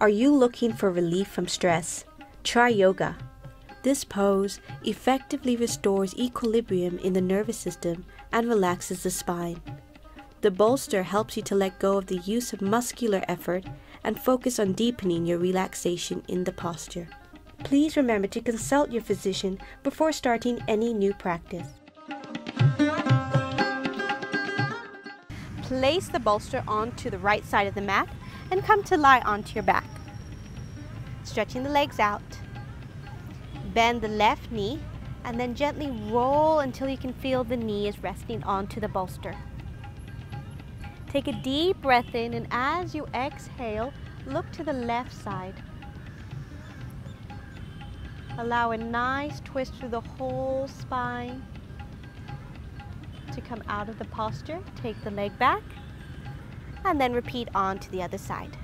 Are you looking for relief from stress? Try yoga. This pose effectively restores equilibrium in the nervous system and relaxes the spine. The bolster helps you to let go of the use of muscular effort and focus on deepening your relaxation in the posture. Please remember to consult your physician before starting any new practice. Place the bolster onto the right side of the mat and come to lie onto your back. Stretching the legs out. Bend the left knee and then gently roll until you can feel the knee is resting onto the bolster. Take a deep breath in and as you exhale, look to the left side. Allow a nice twist through the whole spine to come out of the posture. Take the leg back and then repeat on to the other side.